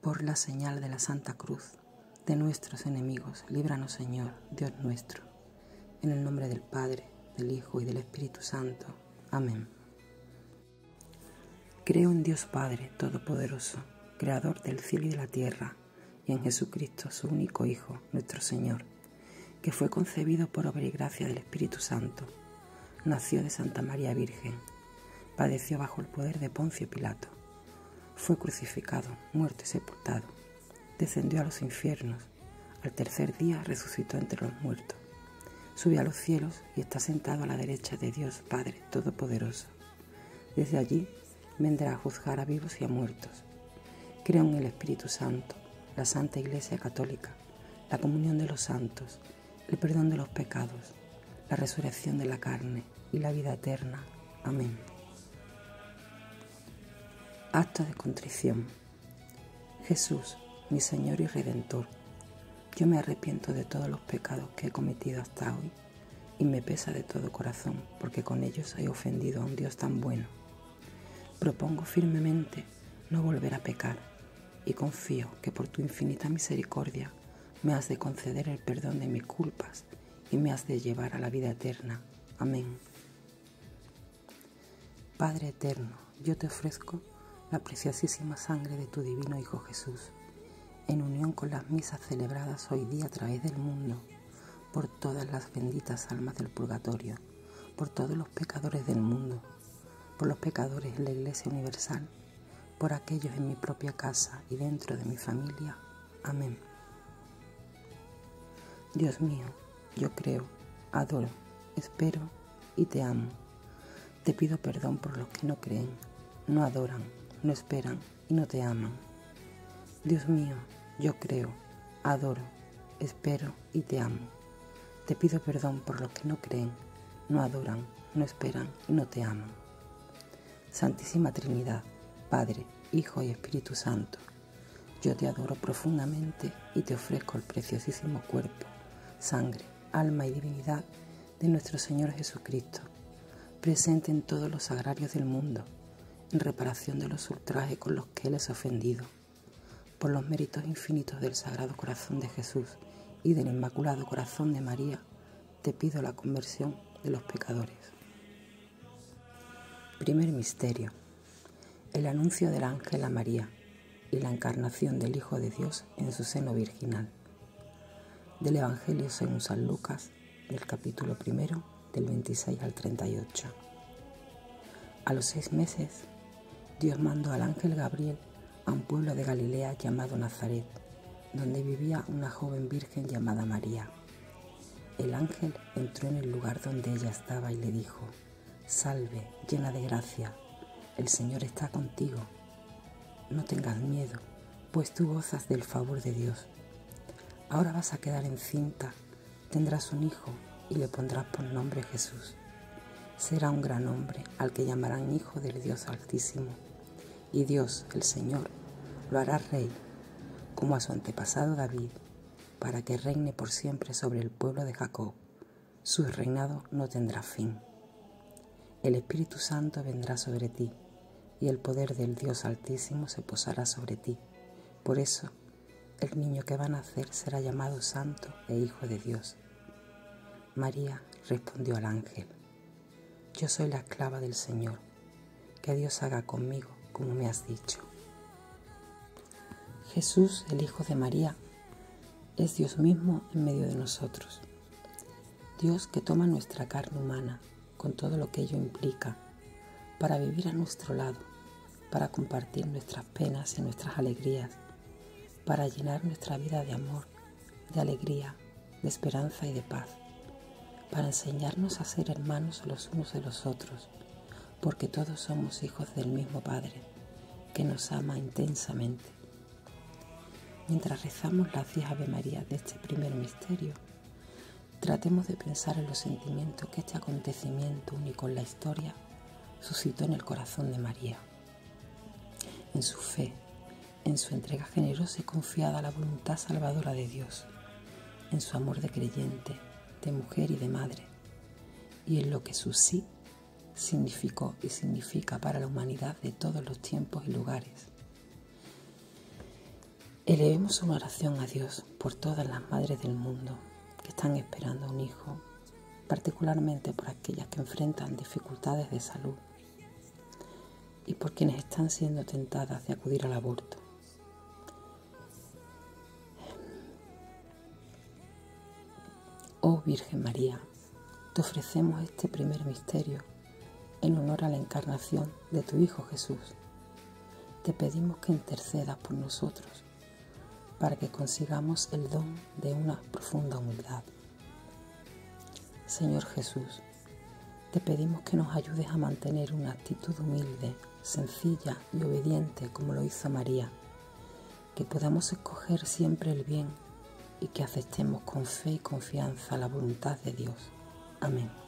Por la señal de la Santa Cruz de nuestros enemigos, líbranos Señor, Dios nuestro, en el nombre del Padre, del Hijo y del Espíritu Santo. Amén. Creo en Dios Padre Todopoderoso, Creador del cielo y de la tierra, y en Jesucristo, su único Hijo, nuestro Señor, que fue concebido por obra y gracia del Espíritu Santo, nació de Santa María Virgen, padeció bajo el poder de Poncio Pilato fue crucificado, muerto y sepultado. Descendió a los infiernos. Al tercer día resucitó entre los muertos. Subió a los cielos y está sentado a la derecha de Dios Padre Todopoderoso. Desde allí vendrá a juzgar a vivos y a muertos. Creo en el Espíritu Santo, la Santa Iglesia Católica, la comunión de los santos, el perdón de los pecados, la resurrección de la carne y la vida eterna. Amén. Acto de contrición. Jesús, mi Señor y Redentor, yo me arrepiento de todos los pecados que he cometido hasta hoy y me pesa de todo corazón porque con ellos he ofendido a un Dios tan bueno. Propongo firmemente no volver a pecar y confío que por tu infinita misericordia me has de conceder el perdón de mis culpas y me has de llevar a la vida eterna. Amén. Padre eterno, yo te ofrezco la preciosísima sangre de tu divino Hijo Jesús, en unión con las misas celebradas hoy día a través del mundo, por todas las benditas almas del purgatorio, por todos los pecadores del mundo, por los pecadores en la Iglesia Universal, por aquellos en mi propia casa y dentro de mi familia. Amén. Dios mío, yo creo, adoro, espero y te amo. Te pido perdón por los que no creen, no adoran, no esperan y no te aman. Dios mío, yo creo, adoro, espero y te amo. Te pido perdón por los que no creen, no adoran, no esperan y no te aman. Santísima Trinidad, Padre, Hijo y Espíritu Santo, yo te adoro profundamente y te ofrezco el preciosísimo cuerpo, sangre, alma y divinidad de nuestro Señor Jesucristo, presente en todos los agrarios del mundo en reparación de los ultrajes con los que Él es ofendido, por los méritos infinitos del Sagrado Corazón de Jesús y del Inmaculado Corazón de María, te pido la conversión de los pecadores. Primer misterio. El anuncio del ángel a María y la encarnación del Hijo de Dios en su seno virginal. Del Evangelio según San Lucas, del capítulo primero, del 26 al 38. A los seis meses Dios mandó al ángel Gabriel a un pueblo de Galilea llamado Nazaret, donde vivía una joven virgen llamada María. El ángel entró en el lugar donde ella estaba y le dijo, Salve, llena de gracia, el Señor está contigo. No tengas miedo, pues tú gozas del favor de Dios. Ahora vas a quedar encinta, tendrás un hijo y le pondrás por nombre Jesús. Será un gran hombre al que llamarán Hijo del Dios Altísimo y Dios, el Señor, lo hará rey, como a su antepasado David, para que reine por siempre sobre el pueblo de Jacob. Su reinado no tendrá fin. El Espíritu Santo vendrá sobre ti, y el poder del Dios Altísimo se posará sobre ti. Por eso, el niño que va a nacer será llamado Santo e Hijo de Dios. María respondió al ángel, Yo soy la esclava del Señor, que Dios haga conmigo como me has dicho. Jesús, el Hijo de María, es Dios mismo en medio de nosotros. Dios que toma nuestra carne humana con todo lo que ello implica para vivir a nuestro lado, para compartir nuestras penas y nuestras alegrías, para llenar nuestra vida de amor, de alegría, de esperanza y de paz, para enseñarnos a ser hermanos los unos de los otros, porque todos somos hijos del mismo Padre, que nos ama intensamente. Mientras rezamos las 10 Ave María de este primer misterio, tratemos de pensar en los sentimientos que este acontecimiento único en la historia suscitó en el corazón de María, en su fe, en su entrega generosa y confiada a la voluntad salvadora de Dios, en su amor de creyente, de mujer y de madre, y en lo que su sí significó y significa para la humanidad de todos los tiempos y lugares. Elevemos una oración a Dios por todas las madres del mundo que están esperando un hijo, particularmente por aquellas que enfrentan dificultades de salud y por quienes están siendo tentadas de acudir al aborto. Oh Virgen María, te ofrecemos este primer misterio en honor a la encarnación de tu Hijo Jesús. Te pedimos que intercedas por nosotros para que consigamos el don de una profunda humildad. Señor Jesús, te pedimos que nos ayudes a mantener una actitud humilde, sencilla y obediente como lo hizo María, que podamos escoger siempre el bien y que aceptemos con fe y confianza la voluntad de Dios. Amén.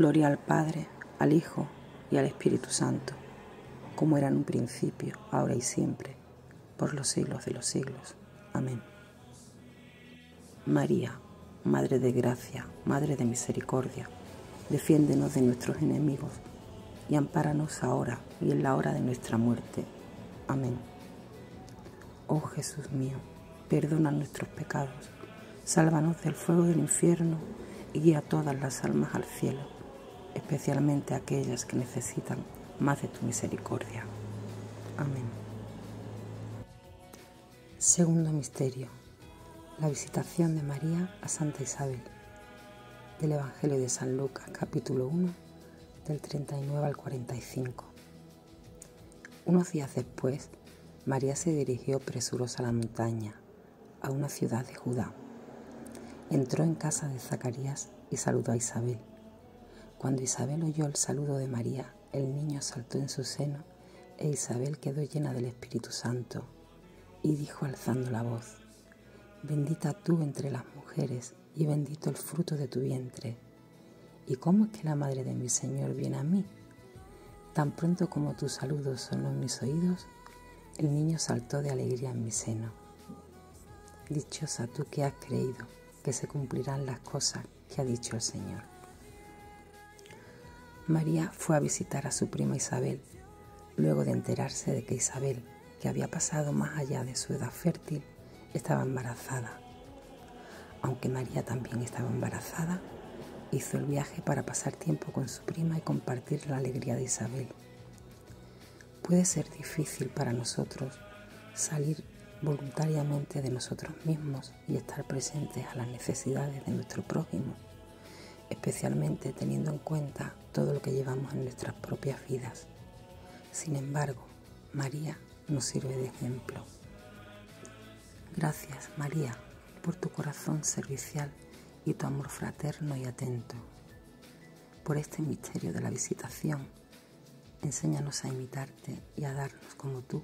Gloria al Padre, al Hijo y al Espíritu Santo, como era en un principio, ahora y siempre, por los siglos de los siglos. Amén. María, Madre de Gracia, Madre de Misericordia, defiéndenos de nuestros enemigos y ampáranos ahora y en la hora de nuestra muerte. Amén. Oh Jesús mío, perdona nuestros pecados, sálvanos del fuego del infierno y guía todas las almas al cielo, especialmente aquellas que necesitan más de tu misericordia. Amén. Segundo misterio. La visitación de María a Santa Isabel. Del Evangelio de San Lucas, capítulo 1, del 39 al 45. Unos días después, María se dirigió presurosa a la montaña, a una ciudad de Judá. Entró en casa de Zacarías y saludó a Isabel. Cuando Isabel oyó el saludo de María, el niño saltó en su seno e Isabel quedó llena del Espíritu Santo y dijo alzando la voz, Bendita tú entre las mujeres y bendito el fruto de tu vientre. ¿Y cómo es que la madre de mi Señor viene a mí? Tan pronto como tus saludos sonó en mis oídos, el niño saltó de alegría en mi seno. Dichosa tú que has creído que se cumplirán las cosas que ha dicho el Señor. María fue a visitar a su prima Isabel, luego de enterarse de que Isabel, que había pasado más allá de su edad fértil, estaba embarazada. Aunque María también estaba embarazada, hizo el viaje para pasar tiempo con su prima y compartir la alegría de Isabel. Puede ser difícil para nosotros salir voluntariamente de nosotros mismos y estar presentes a las necesidades de nuestro prójimo, especialmente teniendo en cuenta todo lo que llevamos en nuestras propias vidas. Sin embargo, María nos sirve de ejemplo. Gracias, María, por tu corazón servicial y tu amor fraterno y atento. Por este misterio de la visitación, enséñanos a imitarte y a darnos como tú,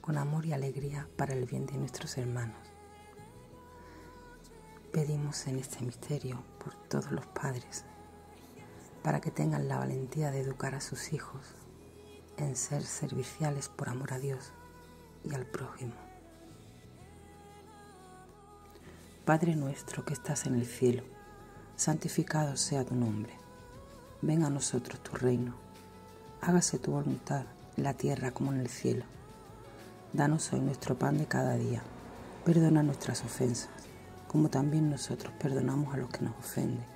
con amor y alegría para el bien de nuestros hermanos. Pedimos en este misterio por todos los padres, para que tengan la valentía de educar a sus hijos en ser serviciales por amor a Dios y al prójimo. Padre nuestro que estás en el cielo, santificado sea tu nombre. Venga a nosotros tu reino. Hágase tu voluntad en la tierra como en el cielo. Danos hoy nuestro pan de cada día. Perdona nuestras ofensas, como también nosotros perdonamos a los que nos ofenden.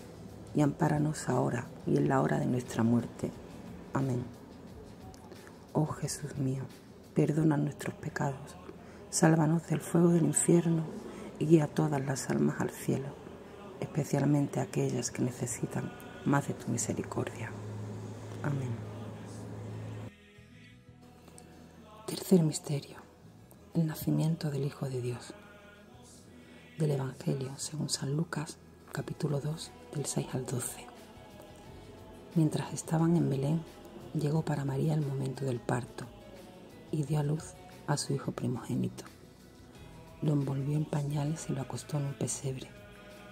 y ampáranos ahora y en la hora de nuestra muerte. Amén. Oh Jesús mío, perdona nuestros pecados, sálvanos del fuego del infierno y guía todas las almas al cielo especialmente aquellas que necesitan más de tu misericordia. Amén. Tercer misterio, el nacimiento del Hijo de Dios. Del Evangelio según San Lucas, capítulo 2, del 6 al 12. Mientras estaban en Belén, llegó para María el momento del parto y dio a luz a su hijo primogénito. Lo envolvió en pañales y lo acostó en un pesebre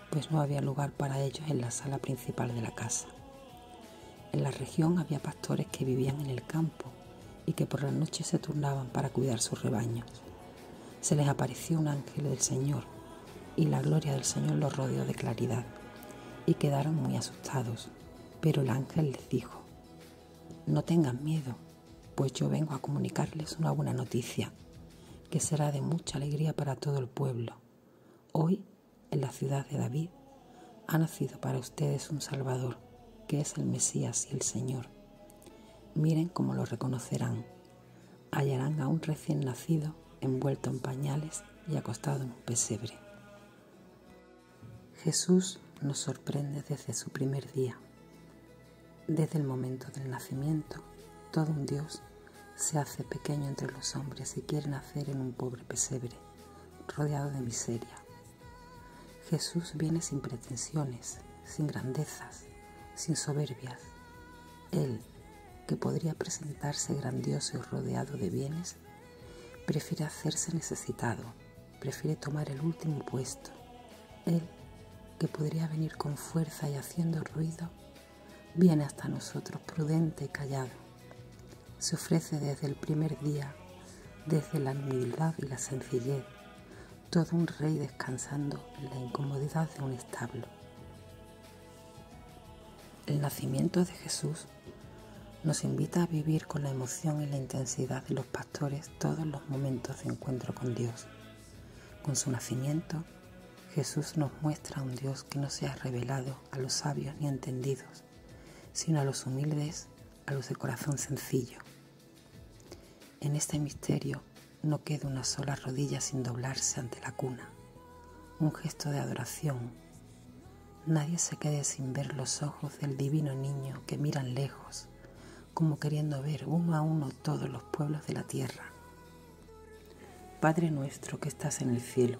pues no había lugar para ellos en la sala principal de la casa. En la región había pastores que vivían en el campo y que por la noche se turnaban para cuidar sus rebaños. Se les apareció un ángel del Señor y la gloria del Señor los rodeó de claridad y quedaron muy asustados. Pero el ángel les dijo, no tengan miedo, pues yo vengo a comunicarles una buena noticia, que será de mucha alegría para todo el pueblo. Hoy en la ciudad de David, ha nacido para ustedes un Salvador, que es el Mesías y el Señor. Miren cómo lo reconocerán. Hallarán a un recién nacido envuelto en pañales y acostado en un pesebre. Jesús nos sorprende desde su primer día. Desde el momento del nacimiento, todo un Dios se hace pequeño entre los hombres y quiere nacer en un pobre pesebre, rodeado de miseria, Jesús viene sin pretensiones, sin grandezas, sin soberbias. Él, que podría presentarse grandioso y rodeado de bienes, prefiere hacerse necesitado, prefiere tomar el último puesto. Él, que podría venir con fuerza y haciendo ruido, viene hasta nosotros prudente y callado. Se ofrece desde el primer día, desde la humildad y la sencillez, todo un rey descansando en la incomodidad de un establo. El nacimiento de Jesús nos invita a vivir con la emoción y la intensidad de los pastores todos los momentos de encuentro con Dios. Con su nacimiento, Jesús nos muestra a un Dios que no se ha revelado a los sabios ni entendidos, sino a los humildes, a los de corazón sencillo. En este misterio no queda una sola rodilla sin doblarse ante la cuna, un gesto de adoración. Nadie se quede sin ver los ojos del divino niño que miran lejos, como queriendo ver uno a uno todos los pueblos de la tierra. Padre nuestro que estás en el cielo,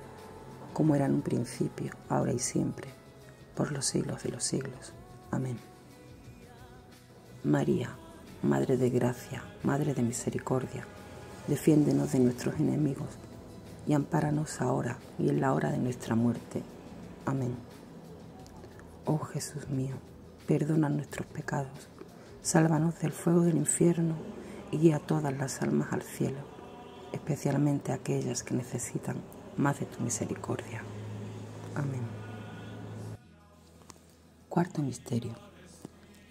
como era en un principio, ahora y siempre, por los siglos de los siglos. Amén. María, Madre de Gracia, Madre de Misericordia, defiéndenos de nuestros enemigos y ampáranos ahora y en la hora de nuestra muerte. Amén. Oh Jesús mío, perdona nuestros pecados, sálvanos del fuego del infierno y guía todas las almas al cielo, especialmente aquellas que necesitan más de tu misericordia. Amén. Cuarto misterio.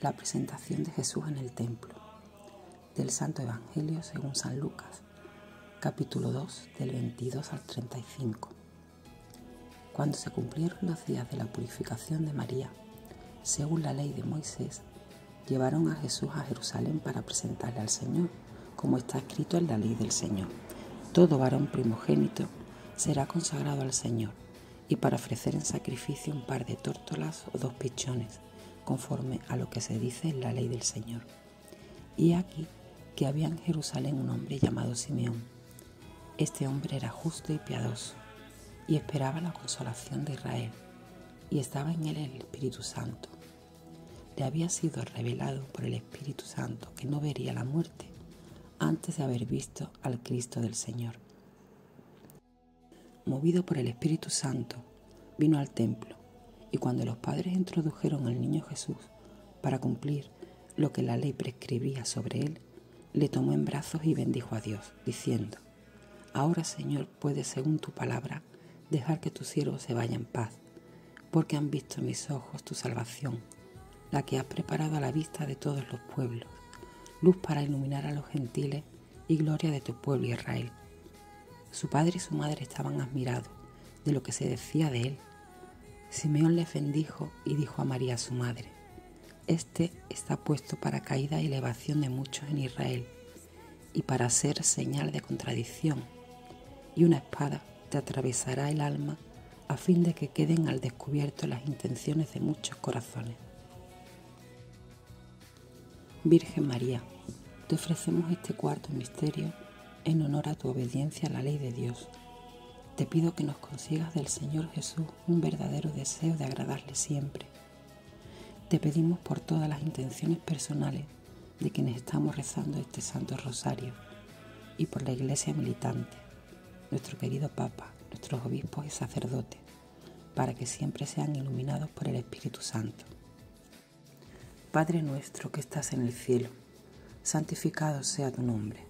La presentación de Jesús en el templo. Del Santo Evangelio según San Lucas, capítulo 2, del 22 al 35. Cuando se cumplieron los días de la purificación de María, según la ley de Moisés, llevaron a Jesús a Jerusalén para presentarle al Señor, como está escrito en la ley del Señor. Todo varón primogénito será consagrado al Señor, y para ofrecer en sacrificio un par de tórtolas o dos pichones, conforme a lo que se dice en la ley del Señor. Y aquí que había en Jerusalén un hombre llamado Simeón. Este hombre era justo y piadoso y esperaba la consolación de Israel, y estaba en él el Espíritu Santo. Le había sido revelado por el Espíritu Santo que no vería la muerte antes de haber visto al Cristo del Señor. Movido por el Espíritu Santo, vino al templo, y cuando los padres introdujeron al niño Jesús para cumplir lo que la ley prescribía sobre él, le tomó en brazos y bendijo a Dios, diciendo, Ahora Señor puedes, según tu palabra, dejar que tu siervo se vaya en paz, porque han visto mis ojos tu salvación, la que has preparado a la vista de todos los pueblos, luz para iluminar a los gentiles y gloria de tu pueblo Israel. Su padre y su madre estaban admirados de lo que se decía de él. Simeón les bendijo y dijo a María su madre, Este está puesto para caída y elevación de muchos en Israel, y para ser señal de contradicción, y una espada te atravesará el alma a fin de que queden al descubierto las intenciones de muchos corazones. Virgen María, te ofrecemos este cuarto misterio en honor a tu obediencia a la ley de Dios. Te pido que nos consigas del Señor Jesús un verdadero deseo de agradarle siempre. Te pedimos por todas las intenciones personales de quienes estamos rezando este Santo Rosario y por la Iglesia militante nuestro querido Papa, nuestros obispos y sacerdotes, para que siempre sean iluminados por el Espíritu Santo. Padre nuestro que estás en el cielo, santificado sea tu nombre.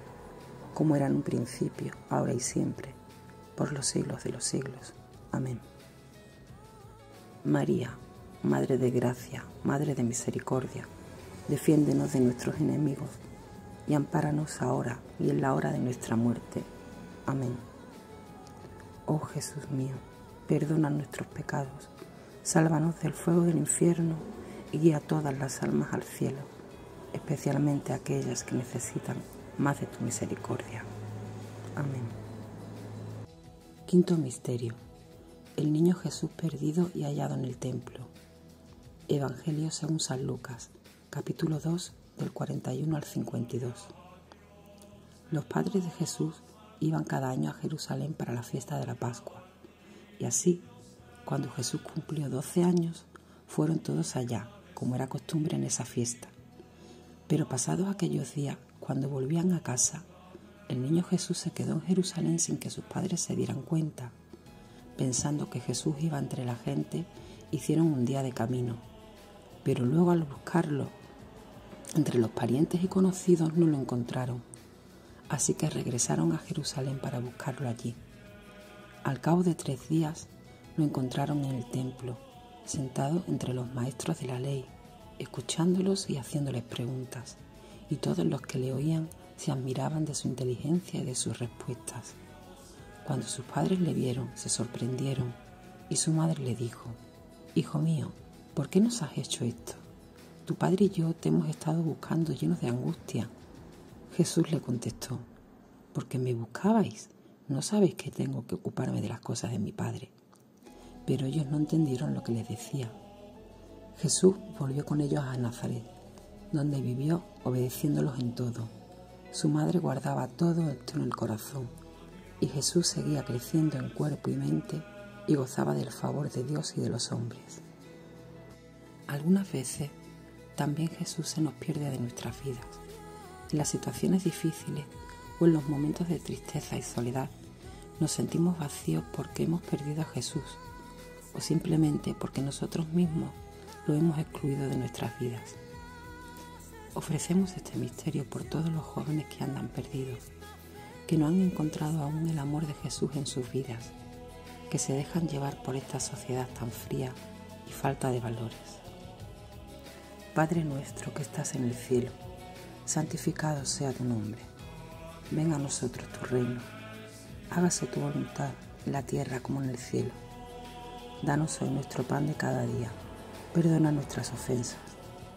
como era en un principio, ahora y siempre, por los siglos de los siglos. Amén. María, Madre de Gracia, Madre de Misericordia, defiéndenos de nuestros enemigos y ampáranos ahora y en la hora de nuestra muerte. Amén. Oh Jesús mío, perdona nuestros pecados, sálvanos del fuego del infierno y guía todas las almas al cielo, especialmente aquellas que necesitan más de tu misericordia. Amén. Quinto Misterio. El niño Jesús perdido y hallado en el templo. Evangelio según San Lucas, capítulo 2, del 41 al 52. Los padres de Jesús iban cada año a Jerusalén para la fiesta de la Pascua. Y así, cuando Jesús cumplió 12 años, fueron todos allá, como era costumbre en esa fiesta. Pero pasados aquellos días, cuando volvían a casa, el niño Jesús se quedó en Jerusalén sin que sus padres se dieran cuenta. Pensando que Jesús iba entre la gente, hicieron un día de camino. Pero luego al buscarlo entre los parientes y conocidos no lo encontraron así que regresaron a Jerusalén para buscarlo allí. Al cabo de tres días lo encontraron en el templo, sentado entre los maestros de la ley, escuchándolos y haciéndoles preguntas, y todos los que le oían se admiraban de su inteligencia y de sus respuestas. Cuando sus padres le vieron, se sorprendieron, y su madre le dijo, Hijo mío, ¿por qué nos has hecho esto? Tu padre y yo te hemos estado buscando llenos de angustia. Jesús le contestó, porque me buscabais, no sabéis que tengo que ocuparme de las cosas de mi Padre. Pero ellos no entendieron lo que les decía. Jesús volvió con ellos a Nazaret, donde vivió obedeciéndolos en todo. Su madre guardaba todo esto en el corazón, y Jesús seguía creciendo en cuerpo y mente y gozaba del favor de Dios y de los hombres. Algunas veces también Jesús se nos pierde de nuestras vidas en las situaciones difíciles o en los momentos de tristeza y soledad nos sentimos vacíos porque hemos perdido a Jesús o simplemente porque nosotros mismos lo hemos excluido de nuestras vidas. Ofrecemos este misterio por todos los jóvenes que andan perdidos, que no han encontrado aún el amor de Jesús en sus vidas, que se dejan llevar por esta sociedad tan fría y falta de valores. Padre nuestro que estás en el cielo, santificado sea tu nombre. Venga a nosotros tu reino. Hágase tu voluntad en la tierra como en el cielo. Danos hoy nuestro pan de cada día. Perdona nuestras ofensas,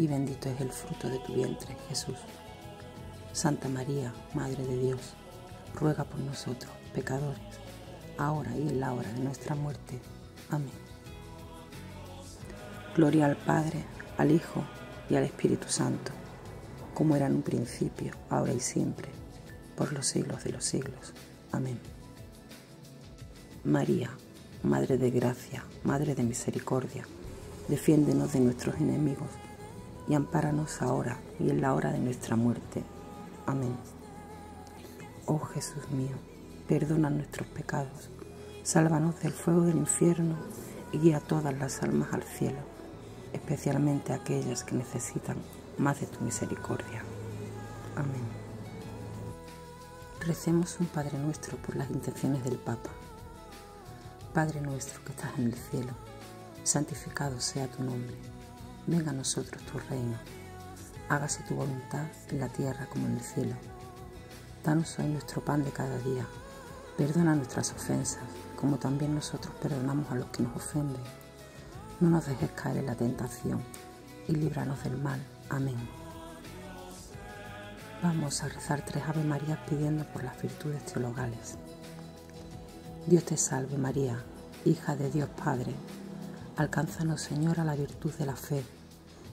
y bendito es el fruto de tu vientre, Jesús. Santa María, Madre de Dios, ruega por nosotros, pecadores, ahora y en la hora de nuestra muerte. Amén. Gloria al Padre, al Hijo y al Espíritu Santo como era en un principio, ahora y siempre, por los siglos de los siglos. Amén. María, Madre de Gracia, Madre de Misericordia, defiéndenos de nuestros enemigos y ampáranos ahora y en la hora de nuestra muerte. Amén. Oh Jesús mío, perdona nuestros pecados, sálvanos del fuego del infierno y guía todas las almas al cielo, especialmente aquellas que necesitan más de tu misericordia. Amén. Recemos un Padre nuestro por las intenciones del Papa. Padre nuestro que estás en el cielo, santificado sea tu nombre. Venga a nosotros tu reino. Hágase tu voluntad en la tierra como en el cielo. Danos hoy nuestro pan de cada día. Perdona nuestras ofensas, como también nosotros perdonamos a los que nos ofenden. No nos dejes caer en la tentación y líbranos del mal. Amén. Vamos a rezar tres Ave Marías pidiendo por las virtudes teologales. Dios te salve María, hija de Dios Padre. Alcánzanos Señora la virtud de la fe.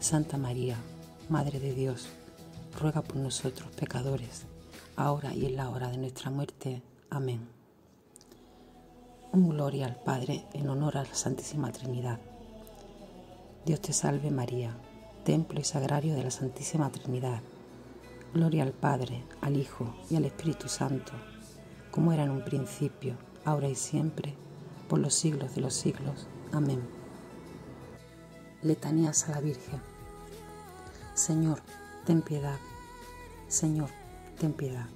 Santa María, Madre de Dios, ruega por nosotros pecadores, ahora y en la hora de nuestra muerte. Amén. Un gloria al Padre en honor a la Santísima Trinidad. Dios te salve María templo y sagrario de la Santísima Trinidad. Gloria al Padre, al Hijo y al Espíritu Santo, como era en un principio, ahora y siempre, por los siglos de los siglos. Amén. Letanías a la Virgen. Señor, ten piedad. Señor, ten piedad.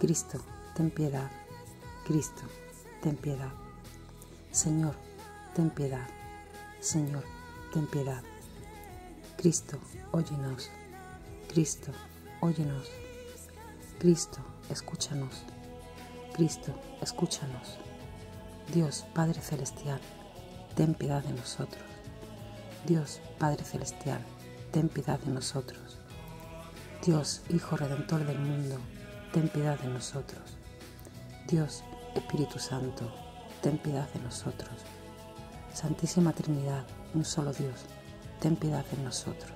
Cristo, ten piedad. Cristo, ten piedad. Señor, ten piedad. Señor, ten piedad. Cristo, óyenos. Cristo, óyenos. Cristo, escúchanos. Cristo, escúchanos. Dios Padre Celestial, ten piedad de nosotros. Dios Padre Celestial, ten piedad de nosotros. Dios Hijo Redentor del mundo, ten piedad de nosotros. Dios Espíritu Santo, ten piedad de nosotros. Santísima Trinidad, un solo Dios, ten piedad de nosotros.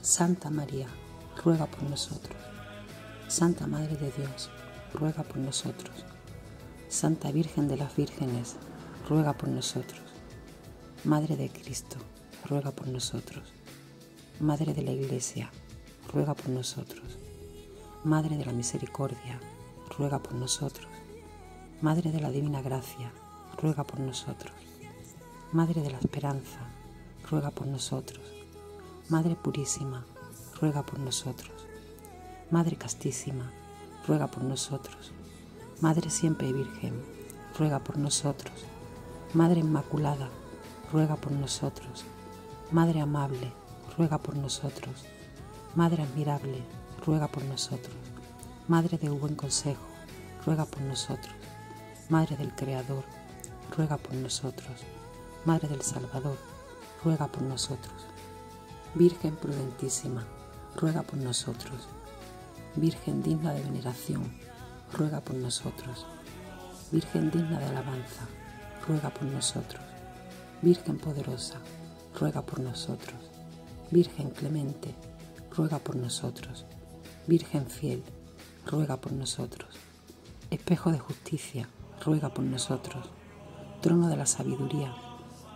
Santa María, ruega por nosotros. Santa Madre de Dios, ruega por nosotros. Santa Virgen de las Vírgenes, ruega por nosotros. Madre de Cristo, ruega por nosotros. Madre de la Iglesia, ruega por nosotros. Madre de la Misericordia, ruega por nosotros. Madre de la Divina Gracia, ruega por nosotros. Madre de la Esperanza, ruega por nosotros. Madre Purísima, ruega por nosotros. Madre Castísima, ruega por nosotros. Madre Siempre Virgen, ruega por nosotros. Madre Inmaculada, ruega por nosotros. Madre Amable, ruega por nosotros. Madre Admirable, ruega por nosotros. Madre de buen consejo, ruega por nosotros. Madre del Creador, ruega por nosotros. Madre del Salvador, ruega por nosotros. Virgen prudentísima, ruega por nosotros. Virgen digna de veneración, ruega por nosotros. Virgen digna de alabanza, ruega por nosotros. Virgen poderosa, ruega por nosotros. Virgen clemente, ruega por nosotros. Virgen fiel, ruega por nosotros. Espejo de justicia, ruega por nosotros. Trono de la sabiduría,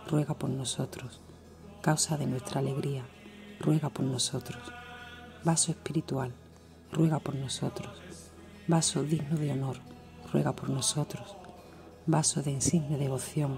ruega por nosotros. Causa de nuestra alegría, ruega por nosotros. Vaso espiritual, ruega por nosotros. Vaso digno de honor, ruega por nosotros. Vaso de insigne devoción,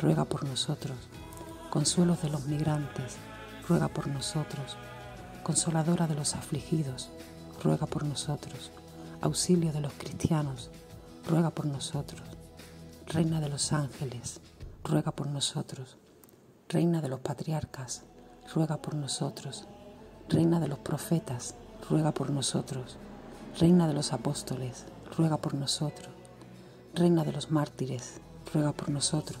ruega por nosotros. Consuelo de los migrantes, ruega por nosotros. Consoladora de los afligidos, ruega por nosotros. Auxilio de los cristianos, ruega por nosotros. Reina de los ángeles, ruega por nosotros. Reina de los patriarcas, ruega por nosotros. Reina de los profetas, ruega por nosotros. Reina de los apóstoles, ruega por nosotros. Reina de los mártires, ruega por nosotros.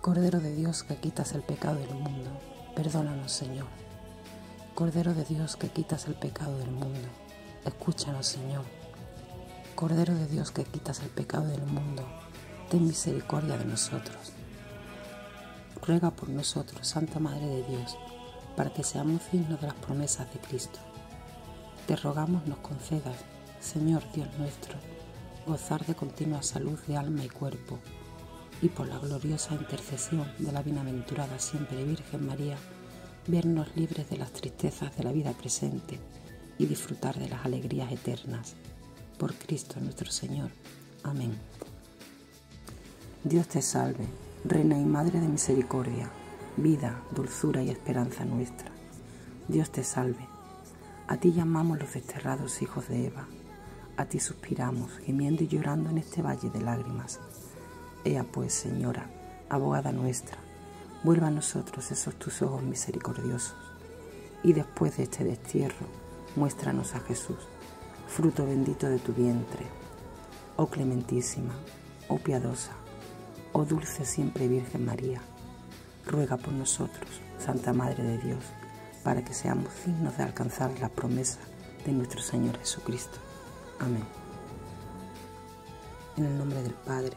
Cordero de Dios que quitas el pecado del mundo, perdónanos Señor. Cordero de Dios que quitas el pecado del mundo, escúchanos Señor. Cordero de Dios que quitas el pecado del mundo, ten misericordia de nosotros. Ruega por nosotros, Santa Madre de Dios, para que seamos dignos de las promesas de Cristo. Te rogamos nos concedas, Señor Dios nuestro, gozar de continua salud de alma y cuerpo, y por la gloriosa intercesión de la bienaventurada siempre Virgen María, vernos libres de las tristezas de la vida presente y disfrutar de las alegrías eternas. Por Cristo nuestro Señor. Amén. Dios te salve, Reina y Madre de Misericordia, vida, dulzura y esperanza nuestra. Dios te salve. A ti llamamos los desterrados hijos de Eva. A ti suspiramos, gimiendo y llorando en este valle de lágrimas. Ea pues, Señora, abogada nuestra, vuelva a nosotros esos tus ojos misericordiosos, y después de este destierro, muéstranos a Jesús, fruto bendito de tu vientre. Oh clementísima, oh piadosa, oh dulce siempre Virgen María, ruega por nosotros, Santa Madre de Dios, para que seamos dignos de alcanzar la promesa de nuestro Señor Jesucristo. Amén. En el nombre del Padre,